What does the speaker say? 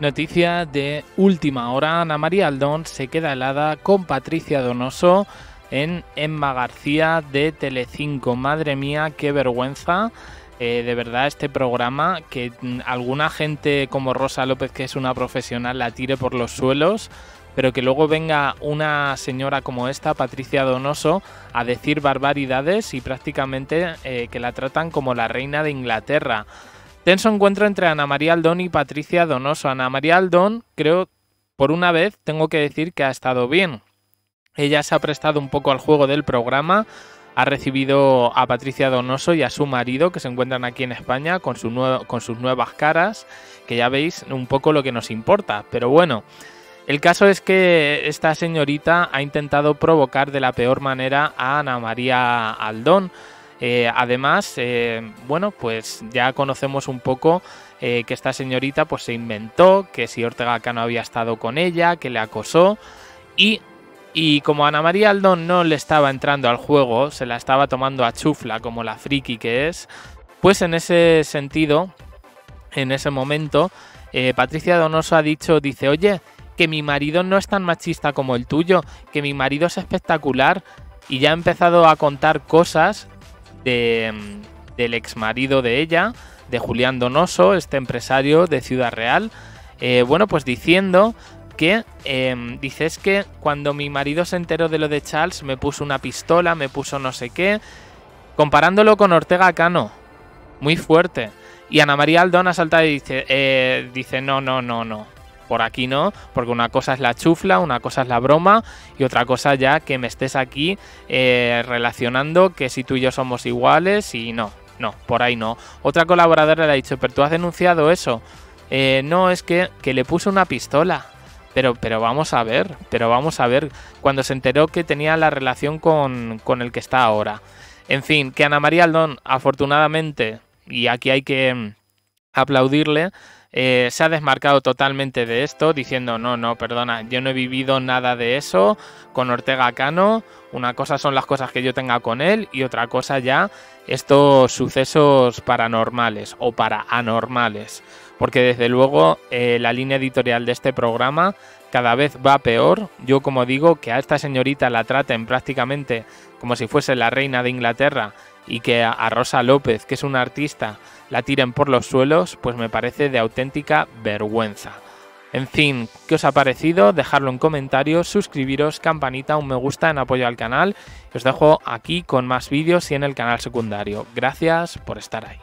Noticia de última hora, Ana María Aldón se queda helada con Patricia Donoso en Emma García de Telecinco. Madre mía, qué vergüenza. Eh, de verdad, este programa, que mm, alguna gente como Rosa López, que es una profesional, la tire por los suelos, pero que luego venga una señora como esta, Patricia Donoso, a decir barbaridades y prácticamente eh, que la tratan como la reina de Inglaterra. Tenso encuentro entre Ana María Aldón y Patricia Donoso. Ana María Aldón, creo, por una vez, tengo que decir que ha estado bien. Ella se ha prestado un poco al juego del programa, ha recibido a Patricia Donoso y a su marido, que se encuentran aquí en España, con, con sus nuevas caras, que ya veis un poco lo que nos importa. Pero bueno, el caso es que esta señorita ha intentado provocar de la peor manera a Ana María Aldón. Eh, además, eh, bueno, pues ya conocemos un poco eh, que esta señorita pues se inventó que si Ortega Cano había estado con ella, que le acosó y, y como Ana María Aldón no le estaba entrando al juego, se la estaba tomando a chufla como la friki que es, pues en ese sentido, en ese momento, Patricia Donoso ha dicho, dice, oye, que mi marido no es tan machista como el tuyo, que mi marido es espectacular y ya ha empezado a contar cosas de, del ex marido de ella, de Julián Donoso, este empresario de Ciudad Real, eh, bueno, pues diciendo que eh, dices que cuando mi marido se enteró de lo de Charles me puso una pistola, me puso no sé qué, comparándolo con Ortega Cano, muy fuerte. Y Ana María Aldona salta y dice, eh, dice no, no, no, no, por aquí no, porque una cosa es la chufla, una cosa es la broma y otra cosa ya que me estés aquí eh, relacionando que si tú y yo somos iguales y no, no, por ahí no. Otra colaboradora le ha dicho, pero tú has denunciado eso. Eh, no, es que, que le puso una pistola. Pero, pero vamos a ver, pero vamos a ver, cuando se enteró que tenía la relación con, con el que está ahora. En fin, que Ana María Aldón, afortunadamente, y aquí hay que mm, aplaudirle, eh, se ha desmarcado totalmente de esto, diciendo, no, no, perdona, yo no he vivido nada de eso con Ortega Cano, una cosa son las cosas que yo tenga con él y otra cosa ya estos sucesos paranormales o para anormales, porque desde luego eh, la línea editorial de este programa cada vez va peor, yo como digo, que a esta señorita la traten prácticamente como si fuese la reina de Inglaterra y que a Rosa López, que es una artista, la tiren por los suelos, pues me parece de auténtica vergüenza. En fin, ¿qué os ha parecido? Dejadlo en comentarios, suscribiros, campanita, un me gusta en apoyo al canal. Os dejo aquí con más vídeos y en el canal secundario. Gracias por estar ahí.